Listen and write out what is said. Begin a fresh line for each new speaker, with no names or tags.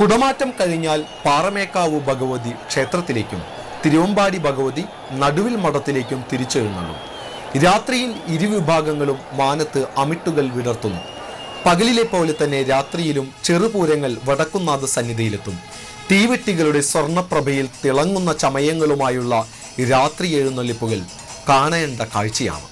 കുടമാറ്റം കഴിഞ്ഞാൽ പാറമേക്കാവ് ഭഗവതി ക്ഷേത്രത്തിലേക്കും തിരുവമ്പാടി ഭഗവതി നടുവിൽ മഠത്തിലേക്കും തിരിച്ചെഴുന്നള്ളും. രാത്രിയിൽ ഇരുവിഭാഗങ്ങളും മാനത്ത് അമിട്ടുകൾ വിടർത്തുന്നു. പകലിലെ പോലെ തന്നെ രാത്രിയിലും ചെറുപൂരങ്ങൾ വടക്കുന്നാഥ സന്നിധിയിലെത്തും. തീവെട്ടികളുടെ സ്വർണപ്രഭയിൽ തിളങ്ങുന്ന ചമയങ്ങളുമായുള്ള രാത്രി എഴുന്നള്ളിപ്പുകൾ കാണേണ്ട കാഴ്ചയാണ്.